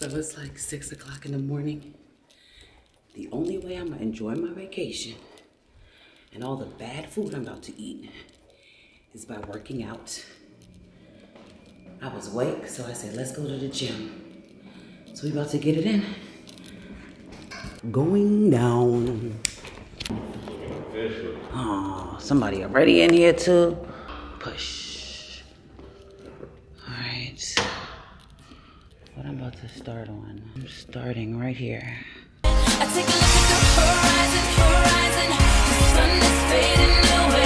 So it's like six o'clock in the morning. The only way I'm gonna enjoy my vacation and all the bad food I'm about to eat is by working out. I was awake, so I said, let's go to the gym. So we about to get it in. Going down. Oh, somebody already in here too. Push. I'm about to start on. I'm starting right here. I take a look at the horizon, horizon. The sun is fading away.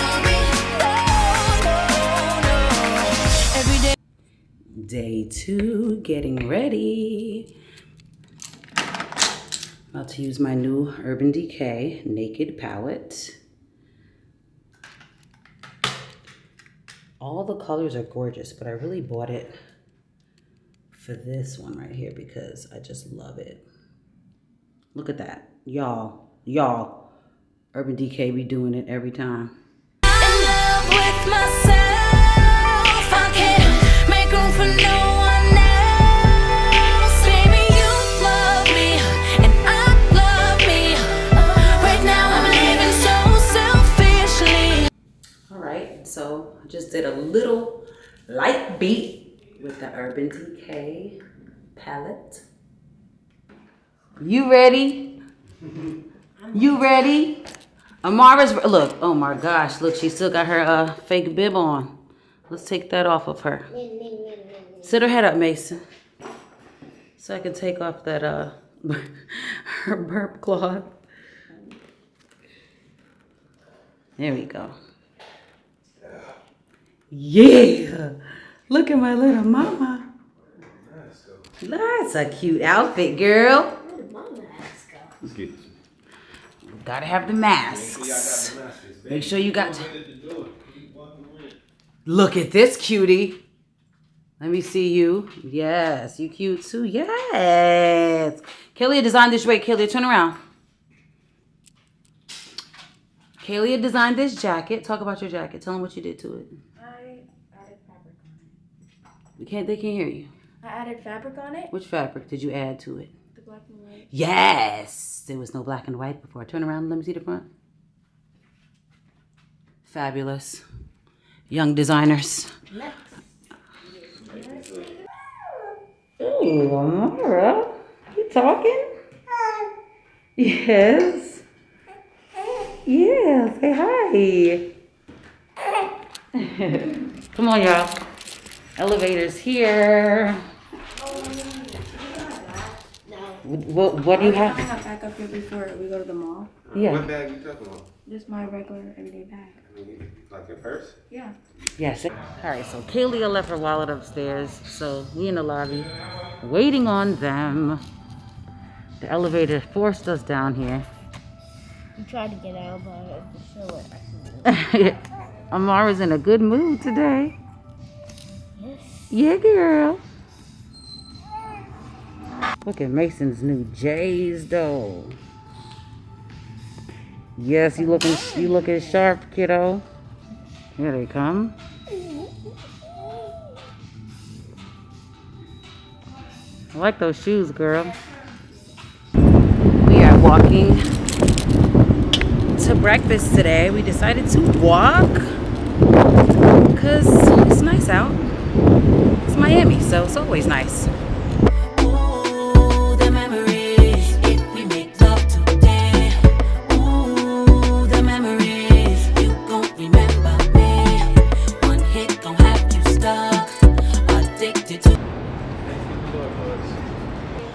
On me. No, no, no. Every day. Day two, getting ready. To use my new Urban Decay Naked Palette. All the colors are gorgeous, but I really bought it for this one right here because I just love it. Look at that. Y'all, y'all, Urban Decay be doing it every time. Urban Decay palette. You ready? You ready? Amara's look. Oh my gosh, look, she still got her uh, fake bib on. Let's take that off of her. Sit her head up, Mason, so I can take off that uh her burp cloth. There we go. Yeah. Look at my little mama. That's a cute outfit, girl. Let's get Gotta have the masks. Make sure you got. Look at this cutie. Let me see you. Yes, you cute too. Yes. Kalia designed this. Wait, Kalia, turn around. Kalia designed this jacket. Talk about your jacket. Tell them what you did to it. I added fabric on We can't. They can't hear you. It. I added fabric on it. Which fabric did you add to it? The black and white. Yes. There was no black and white before. Turn around and let me see the front. Fabulous. Young designers. Next. Ooh, Amara. You talking? Yes. Yeah, say hi. Come on, y'all. Elevators here. What, what do you I have? have back up here before we go to the mall. Yeah. What bag you talking about? Just my regular everyday bag. Like your purse? Yeah. Yes. All right, so Kaylee left her wallet upstairs, so we in the lobby waiting on them. The elevator forced us down here. We tried to get out, but the show it. Amara's in a good mood today. Yeah, girl. Look at Mason's new J's though. Yes, you looking you looking sharp, kiddo. Here they come. I like those shoes, girl. We are walking to breakfast today. We decided to walk because it's nice out. It's Miami, so it's always nice. Ooh, the memories if we make love today. Ooh, the memories you gon' remember me. One hit gon' have you stuck, addicted to.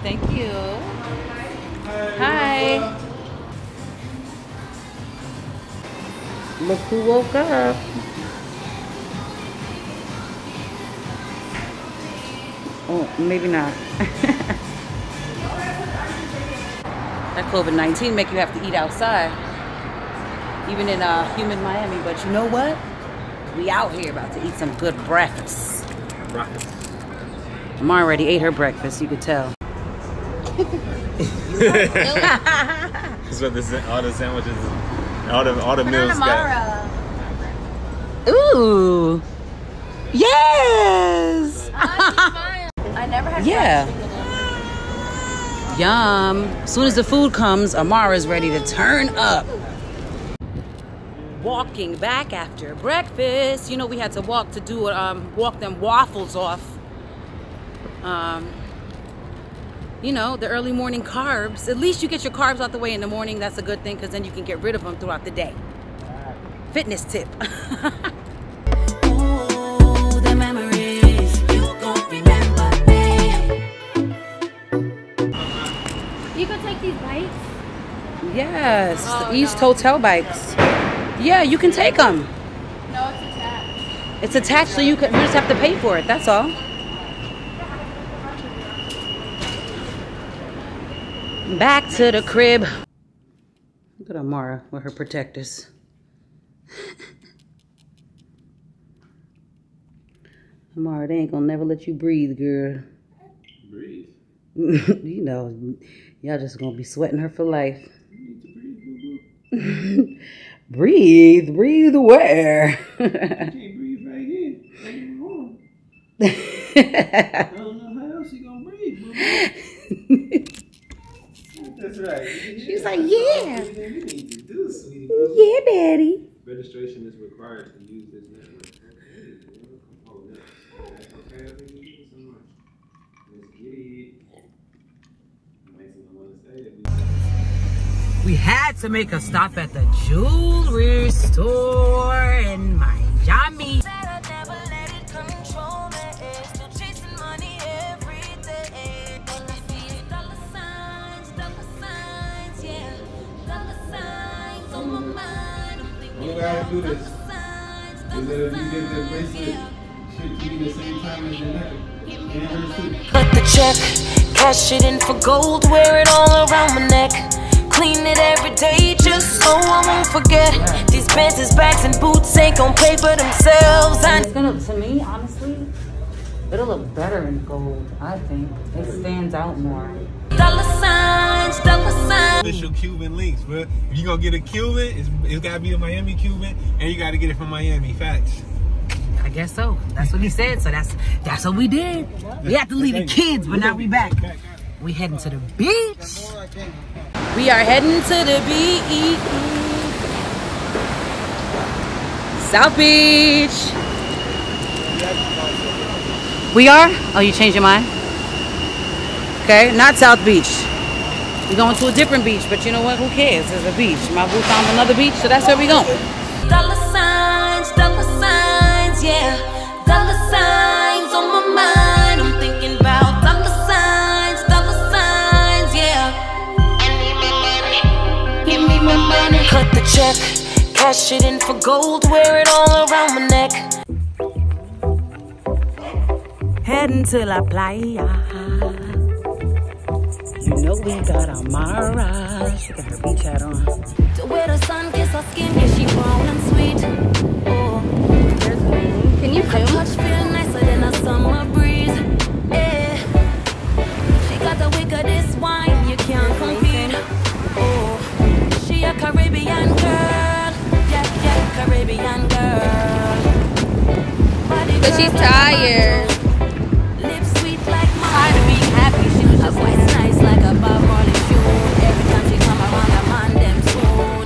Thank you. Hi. Look who woke up. Maybe not. that COVID-19 make you have to eat outside. Even in uh, humid Miami. But you know what? We out here about to eat some good breakfast. Breakfast. Mom already ate her breakfast, you could tell. That's what this, all the sandwiches, all the all the meals got. Ooh. Yes. Never had yeah. Yum. As soon as the food comes, Amara's ready to turn up. Walking back after breakfast. You know we had to walk to do um walk them waffles off. Um you know, the early morning carbs. At least you get your carbs out the way in the morning. That's a good thing because then you can get rid of them throughout the day. Fitness tip. these bites. yes, Oh, East no. Hotel bikes. Yeah, you can take them. No, it's attached. It's attached, so you, can, you just have to pay for it. That's all. Back to the crib. Look at Amara with her protectors. Amara, they ain't gonna never let you breathe, girl. Breathe. you know, y'all just gonna be sweating her for life. breathe, breathe where? Can't breathe right here. I don't know how else you gonna breathe. boo-boo. That's right. She's like, yeah. Everything you need to do, sweetie. yeah, daddy. Registration is required to use this had to make a stop at the jewelry store in Miami. Said let it control me. Still chasing money every day. All I see is dollar signs, dollar signs, yeah. Dollar signs on my mind. I'm thinking You gotta do this. Is that if you get the bracelet, should be the same time as your neck. And. Cut the check, cash it in for gold, wear it all around my neck. Clean it every day just so I won't forget. These Benz's, bags, and boots ain't gon' pay for themselves. I It's gonna, to me, honestly, it'll look better in gold. I think it stands out more. dollar signs, dollar signs. Official Cuban links, bro. If you gonna get a Cuban, it's, it's gotta be a Miami Cuban, and you gotta get it from Miami. Facts. I guess so. That's what he said. So that's that's what we did. We had to leave the kids, but now we back. We heading to the beach. We are heading to the beach. South Beach. We are? Oh, you changed your mind? Okay, not South Beach. We're going to a different beach, but you know what? Who cares? There's a beach. My boo found another beach, so that's where we going. Dollar signs, dollar signs, yeah. Dollar signs on my mind. Cut the check, cash it in for gold, wear it all around my neck. Heading to La Playa. You know we got Amara. She got her beach hat on. To where the sun kiss her skin, yeah, she brown and sweet. Oh. Can you Her zoom? touch feel nicer than a summer breeze. Caribbean girl. Yeah, yeah, Caribbean girl. Body But she's curve like a tired. mango. Sweet like my Tired of being happy, she was just voice nice like a Bob Marley tune. Every time she come around, I mind them soon.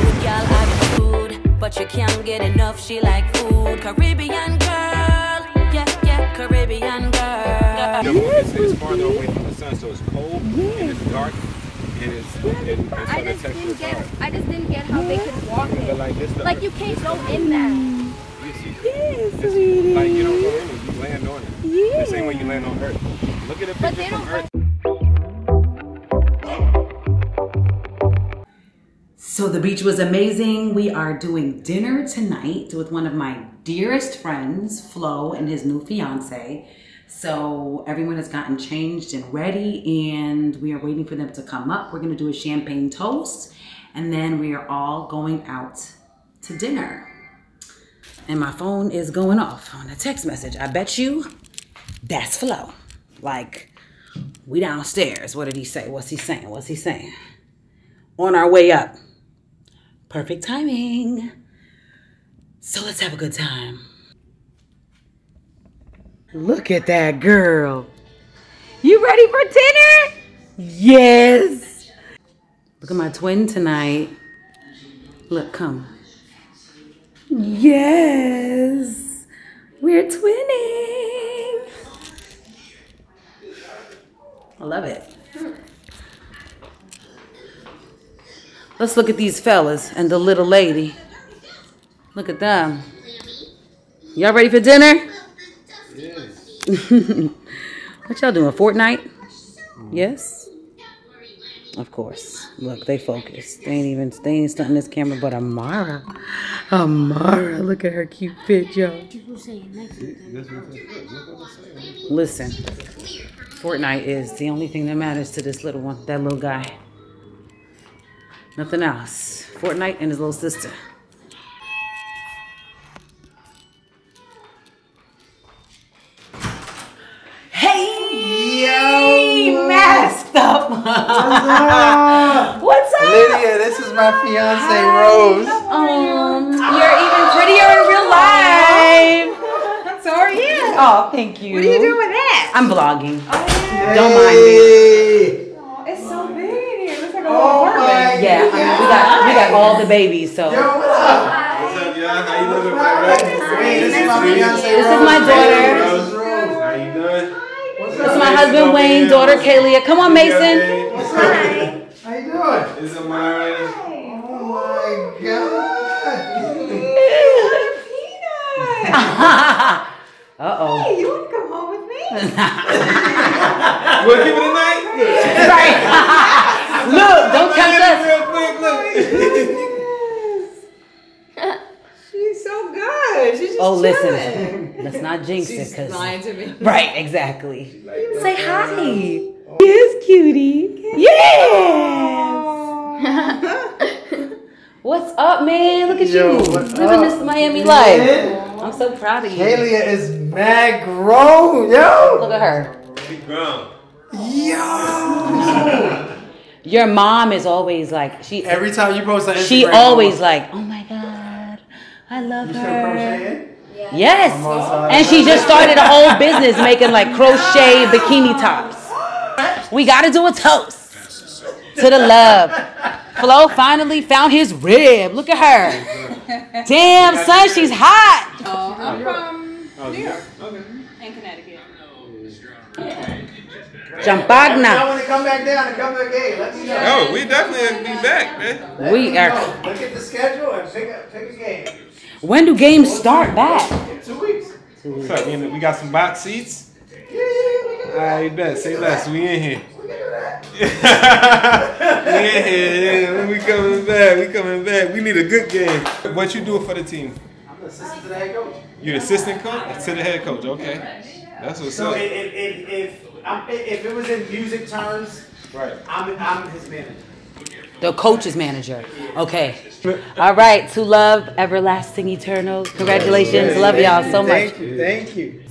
Good girl attitude, but you can't get enough. She like food. Caribbean girl, yeah, yeah, Caribbean girl. It's, it's farther away from the sun, so it's cold and it's dark its, in, in I just didn't get. Car. I just didn't get how they could walk it. But like, this the, like you can't go in there. Yes, you this, sweetie. Like you don't go in it. You land on it. Yeah. The same way you land on Earth. Look at a picture from Earth. So the beach was amazing. We are doing dinner tonight with one of my dearest friends, Flo, and his new fiance. So everyone has gotten changed and ready, and we are waiting for them to come up. We're gonna do a champagne toast, and then we are all going out to dinner. And my phone is going off on a text message. I bet you that's Flo. Like, we downstairs. What did he say? What's he saying? What's he saying? On our way up. Perfect timing. So let's have a good time. Look at that girl. You ready for dinner? Yes. Look at my twin tonight. Look, come. Yes. We're twinning. I love it. Let's look at these fellas and the little lady. Look at them. Y'all ready for dinner? What y'all doing? Fortnite? Yes? Of course. Look, they focused. They ain't even they ain't stunting this camera, but Amara. Amara, look at her cute fit, y'all. Listen. Fortnite is the only thing that matters to this little one, that little guy. Nothing else. Fortnite and his little sister. Fiance Um, you're even prettier in real life. So are you? Oh, thank you. What are you doing with that? I'm vlogging. Oh, yeah. Don't mind me. Hey. yeah. It's so big in here. It looks like a Oh little apartment. Yeah, I mean, we got we got all the babies, so Yo, what up? What's up, y'all? How you living, right? Hey, this is my fiance This is my daughter. This is Rose. How you doing? This is my husband Wayne, daughter Kaylia. Come on, Mason. What's up? How you doing? It's Amara. Oh my god. uh oh. Hey, you want to come home with me? You want to keep it tonight? Right. Look, don't tempt us. Real quick, look. She's so good. She's just Oh, chilling. listen. Let's not jinx it, She's cause lying to me. right, exactly. Say hi. Yes, cutie. Yes. What's up, man? Look at Yo, you living up? this Miami You life. did? I'm so proud of you. Kalia is mad grown, yo. Look at her. Keep grown. Yo. Your mom is always like she. Every time you post on Instagram, She always like, oh my god, I love You her. crocheting? Yes, I'm on side. and she just started a whole business making like crochet bikini tops. We gotta do a toast to the love. Flo finally found his rib. Look at her. Damn, son, she's hot. Oh, I'm oh, from Oh, New York Okay. and Connecticut. Champagna. want to come back down and come back in. Let me know. Oh, we definitely be back, man. We me are- Look at the schedule and pick a, pick a game. When do games start back? In two weeks. What's up? We got some box seats. Yeah, yeah, we can do. All right, bet. Say less. We in here. We can do that. we in. Yeah. We coming back. We coming back. We need a good game. What you doing for the team? I'm the assistant to the head coach. You're the assistant coach to the head coach. Okay. That's what's So up. if, if, if, if, I'm- if it was in music terms, Right. I'm, I'm his manager. The coach's manager. Okay. All right. To love, everlasting, eternal. Congratulations. Love y'all so much. Thank you. Thank you.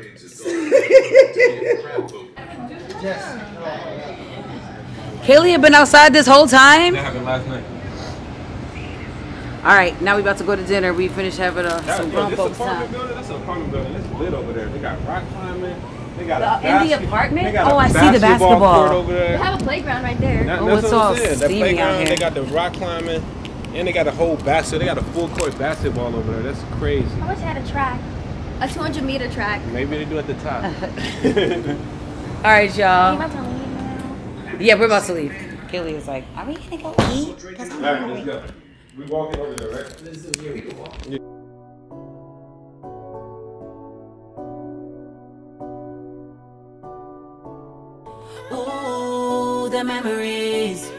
It's hit time. Kaylee had been outside this whole time. That happened last night. All right, now we about to go to dinner. We finished having uh, a, That, some yo, grown this folks apartment time. building, that's an apartment building. It's lit over there. They got rock climbing. They got The- a in the basket- apartment? They Oh, a I see the basketball. court over We there. have a playground right there. That- Oh, that's it's what all I'm saying. The steamy out playground, here. they got the rock climbing, and they got a whole basket. They got a full court basketball over there. That's crazy. I wish I had a track. A 200 meter track. Maybe they do at the top. All right, You y'all. about to leave now? Yeah, we're about to leave. Kaylee is like, "Are we gonna go eat?" 'Cause I'm All right, let's go. We walking over there, right? This is here. Ooh, the memories.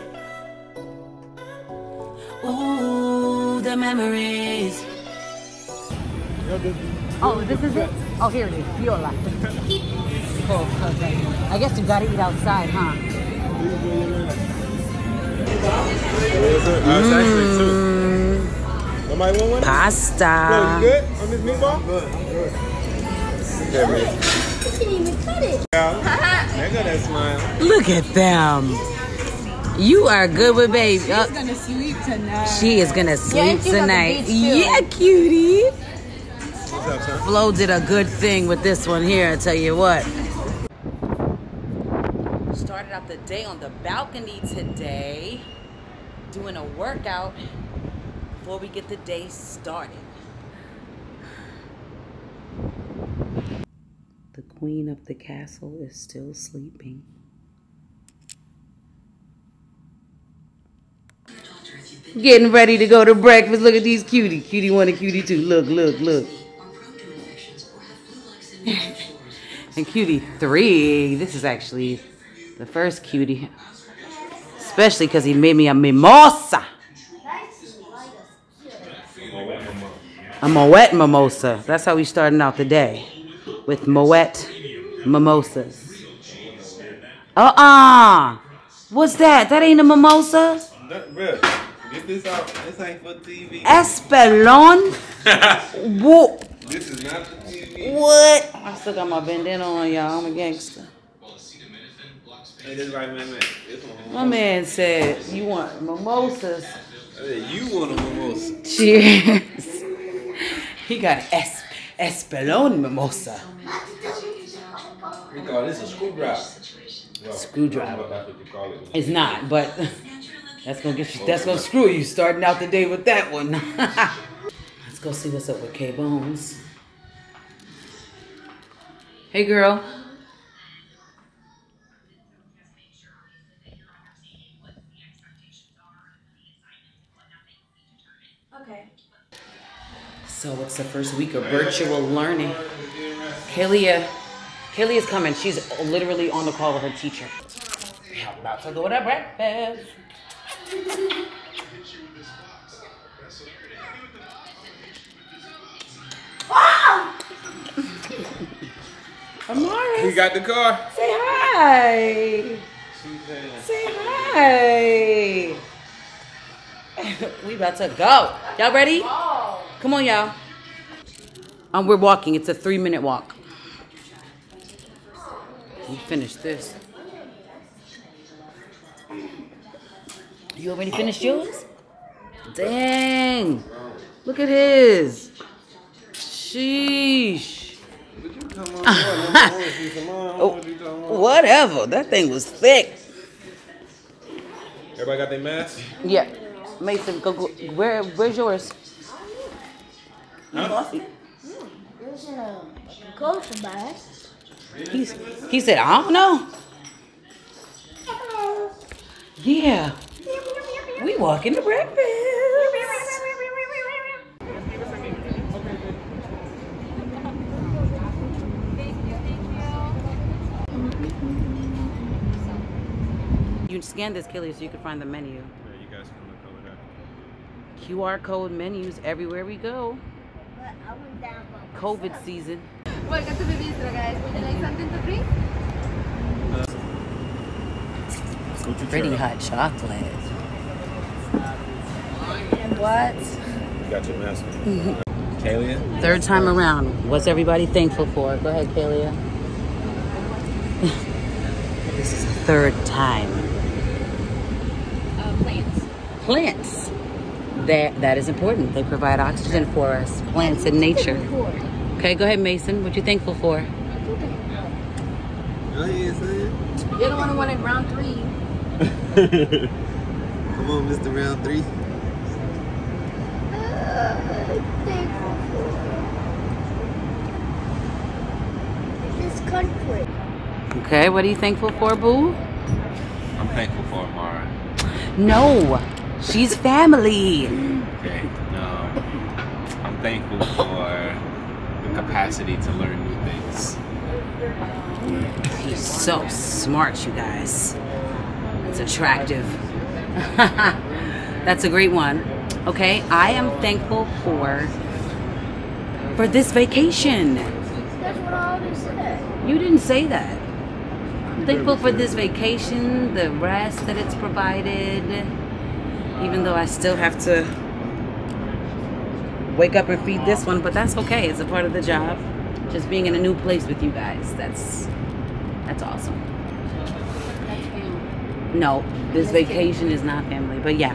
Ooh, the memories. Oh, this is it? Oh, here it is. Viola. Oh, okay. I guess you gotta eat outside, huh? Uh, it's actually. Somebody want one? Pasta. Yo, you good on this meatball? Good. Okay, man. You didn't even cut it. There go that smile. Look at them. You are good with baby. Uh, gonna sleep tonight. she is gonna sleep she's on the tonight. Yeah, cutie. Flo did a good thing with this one here, I tell you what. Started out the day on the balcony today, doing a workout before we get the day started. The queen of the castle is still sleeping. Getting ready to go to breakfast. Look at these cutie. Cutie one and cutie two. Look, look, look. and cutie three. This is actually the first cutie. Especially because he made me a mimosa. A Moet mimosa. That's how we starting out the day. With Moet mimosas. Uh-uh. What's that? That ain't a mimosa? Get this out. This ain't for TV. Espolon? what? This is not for TV. What? I still got my bandana on, y'all. I'm a gangster. Hey, right, man, man. My man said, you want mimosas? Said, you want a mimosa. Cheers. he got es- Espolon mimosa. We call this a screwdriver. Well, Screwdriver. That's what you call it. It's not, but that's gonna get you. That's gonna screw you starting out the day with that one. Let's go see what's up with K Bones. Hey, girl. Okay. So it's the first week of virtual learning. Kalia, is coming. She's literally on the call with her teacher. I'm about to go to breakfast. Amara, You got the car? say hi. Say hi. we about to go. Y'all ready? Come on, y'all. Um, we're walking. It's a three minute walk. We finished this. You already finished yours? Dang. Look at his. Sheesh. Come on, come on. Oh, whatever. That thing was thick. Everybody got their mask? Yeah. Mason, go, go where where's yours? There's a ghost bag. He's, he said, I don't know. Yeah. We walking to breakfast. You scan this, Kelly, so you can find the menu. Yeah, you guys can look over there. QR code menus everywhere we go. But I went down by COVID season. Welcome to the bistro, guys. Would you like something to drink? Go Pretty hot chocolate. What? You got your mask. Mm-hmm. Kalia? Third time around. What's everybody thankful for? Go ahead, Kalia. this is the third time. Uh, plants. Plants. That that is important. They provide oxygen for us. Plants in nature. Okay, go ahead, Mason. What you thankful for? Oh, yeah, son. You're the one who wanted round three. Come on, Mr. Round 3. this country. Okay, what are you thankful for, Boo? I'm thankful for Amara. No, she's family. Okay. Um, I'm thankful for the capacity to learn new things. He's so smart, you guys. It's attractive. That's a great one. Okay, I am thankful for for this vacation. That's what I always said. You didn't say that. I'm thankful for this vacation, the rest that it's provided, even though I still have to wake up and feed this one, but that's okay. It's a part of the job. Just being in a new place with you guys, that's that's awesome. No, this vacation is not family, but yeah.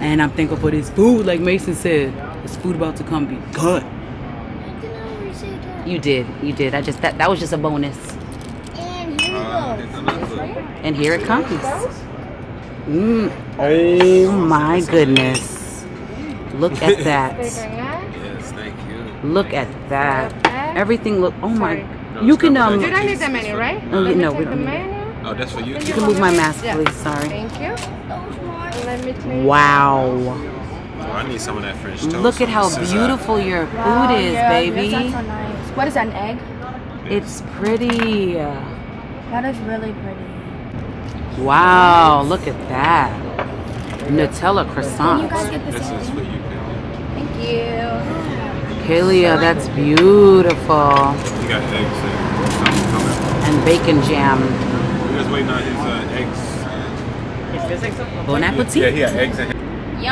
And I'm thankful for this food, like Mason said. This food about to come be good. Did I already say that? You did, you did. I just that that was just a bonus. And here we go. And here it comes. Mm. Oh my goodness. Look at that. Yes, thank you. Look at that. Everything look oh my No, you can um for You don't need the menu, right? Oh, Let me no, take we don't need it. menu. Oh, that's for you. you can move my mask, Yeah. please. Sorry. Thank you. Those ones. Let me take. Wow. Oh, I need some of that French toast. Look at how This is, uh, beautiful your food Wow, is, yeah, baby. Yes, that's so nice. What is that, an egg? It's pretty. That is really pretty. Wow, look at that. Nutella You croissant. guys get the This is for you, Kelly. Thank you. Kalia, that's beautiful. You got eggs and. And bacon jam. We're just waiting on his uh, eggs. Bon appetit. Yeah, he had eggs and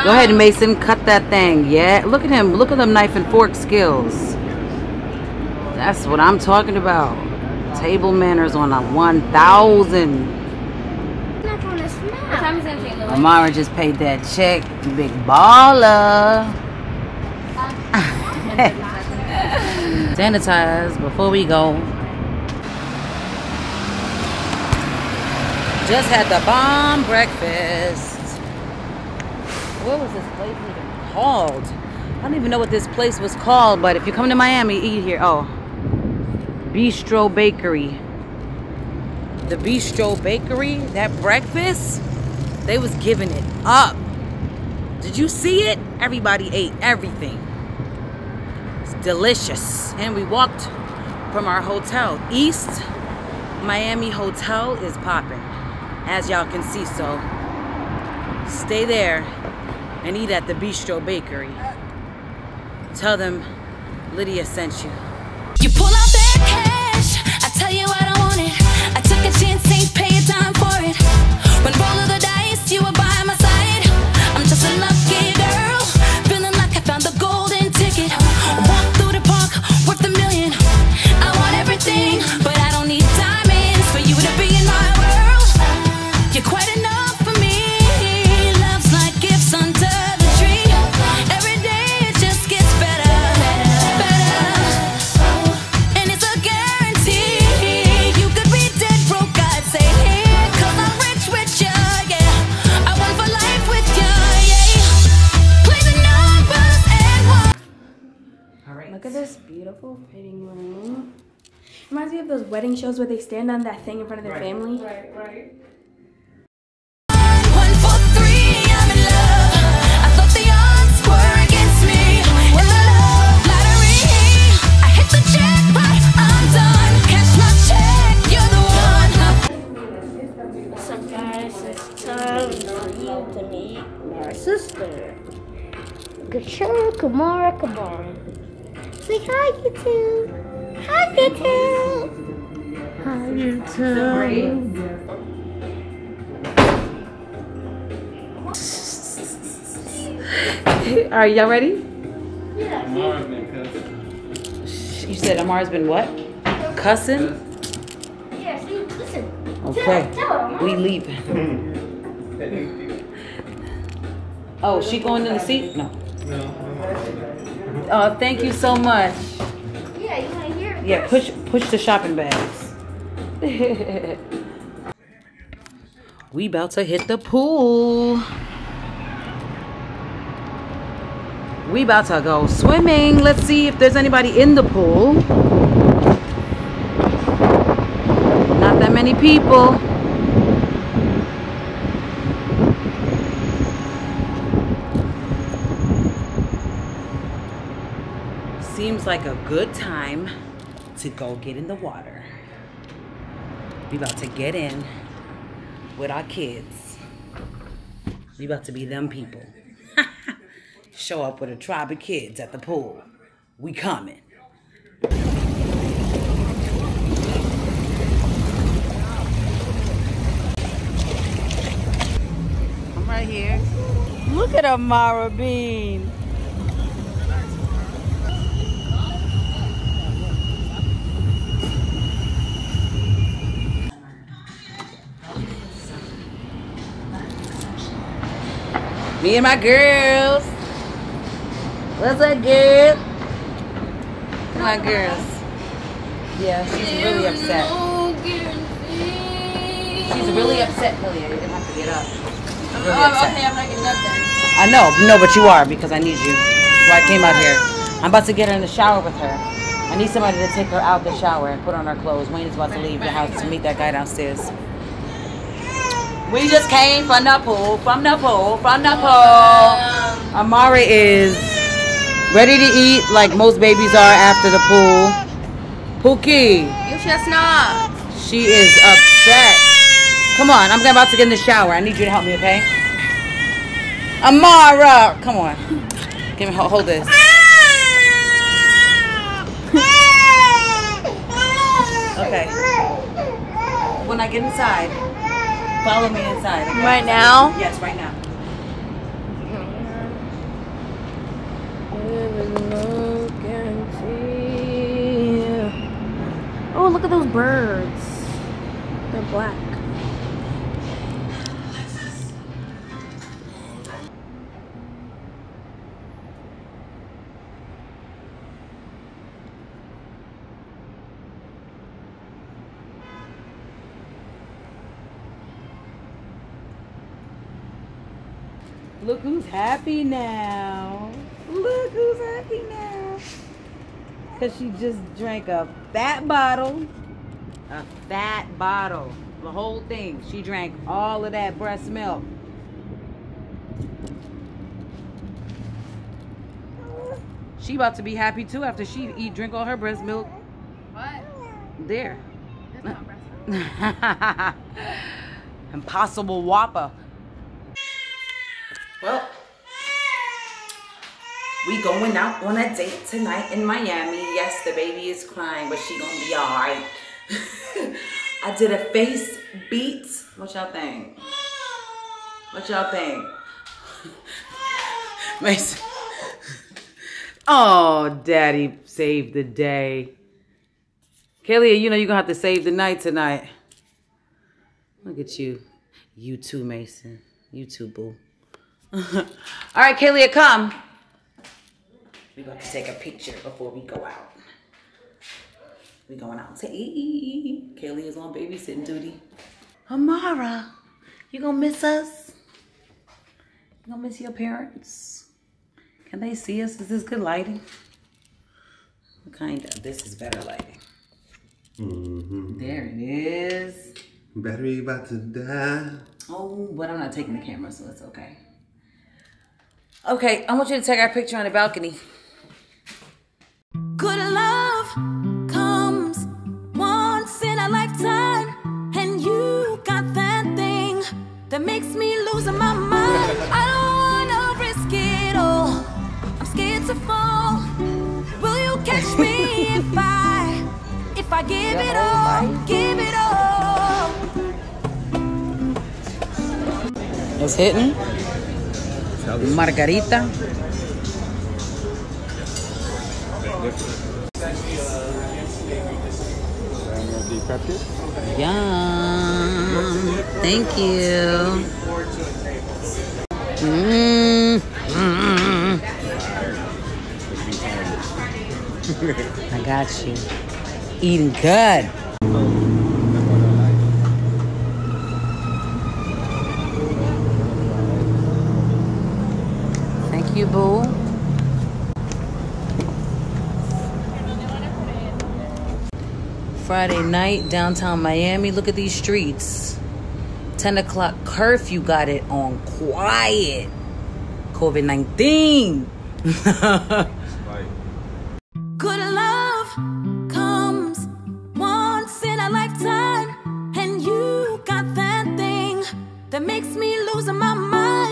Go ahead, Mason. Cut that thing. Yeah. Look at him. Look at them knife and fork skills. That's what I'm talking about. Table manners on a 1,000. It's not gonna smell. What time is it, St. Louis? Amara just paid that check. Big baller. Sanitize before we go. Just had the bomb breakfast. What was this place even called? I don't even know what this place was called, but if you come to Miami, eat here. Oh, Bistro Bakery. The Bistro Bakery, that breakfast, they was giving it up. Did you see it? Everybody ate everything. It's delicious. And we walked from our hotel. East Miami Hotel is popping, as y'all can see. So stay there and eat at the Bistro Bakery. Tell them Lydia sent you. You pull out that cash. I tell you I don't want it. I took a chance, ain't pay a dime for it. When roll of the dice, you were by my wedding shows where they stand on that thing in front of their family. One for three, I'm in love. I thought the odds were against me. In the love lottery, I hit the jackpot. I'm done. Cash my check. You're the one. So guys, it's time for you to meet my sister. Kachara Kamara Kamara. Say hi, YouTube. Hi, YouTube. Hi, YouTube. All right, y'all ready? You said Amar's been what? Cussing? Yeah, see, listen. Okay. Tell her, We leaving. Oh, she going in the seat? No. No. Oh, thank you so much. Yeah, you want to hear? Yeah, push push the shopping bags. we about to hit the pool. We about to go swimming. Let's see if there's anybody in the pool. Not that many people. Seems like a good time to go get in the water. We about to get in with our kids. We about to be them people. Show up with a tribe of kids at the pool. We coming. I'm right here. Look at Amara Bean. Me and my girls. What's up, girl? Come on, girls. Yeah, she's really upset. She's really upset, Hillia. You're gonna have to get up. She's really oh, upset. I'm not getting up then. I know, no, but you are because I need you. That's why I came out here. I'm about to get her in the shower with her. I need somebody to take her out the shower and put on her clothes. Wayne is about to leave the house to meet that guy downstairs. We just came from the pool, from the pool, from the pool. Amari is ready to eat like most babies are after the pool. Pookie, You chestnut. she is upset. Come on, I'm about to get in the shower. I need you to help me, okay? Amara, come on. Give me hold, hold this. Okay. When I get inside, follow me inside. okay? Right now? Yes, right now. Oh, look at those birds. They're black. Happy now. Look who's happy now. Because she just drank a fat bottle. A fat bottle. The whole thing. She drank all of that breast milk. She about to be happy too after she eat drink all her breast milk. What? There. That's not breast Impossible Whopper. Well, we going out on a date tonight in Miami. Yes, the baby is crying, but she gonna be all right. I did a face beat. What y'all think? What y'all think? Mason. Oh, daddy saved the day. Kaylee, you know you're gonna have to save the night tonight. Look at you. You too, Mason. You too, boo. All right, Kaylee, come. We're going to take a picture before we go out. we going out. Say, Kaylee is on babysitting duty. Amara, you gonna miss us? You gonna miss your parents? Can they see us? Is this good lighting? Kind of. This is better lighting. Mm-hmm. There it is. Battery about to die. Oh, but I'm not taking the camera, so it's okay. Okay, I want you to take our picture on the balcony. Good love comes once in a lifetime, and you got that thing that makes me lose my mind. I don't wanna risk it all. I'm scared to fall. Will you catch me if I if I give it all? Give it all. It's hitting. Margarita. Yum. Thank you. Mm. Mm. I got you. Eating good. Thank you, boo. Friday night, downtown Miami. Look at these streets. 10 o'clock curfew got it on quiet. COVID 19.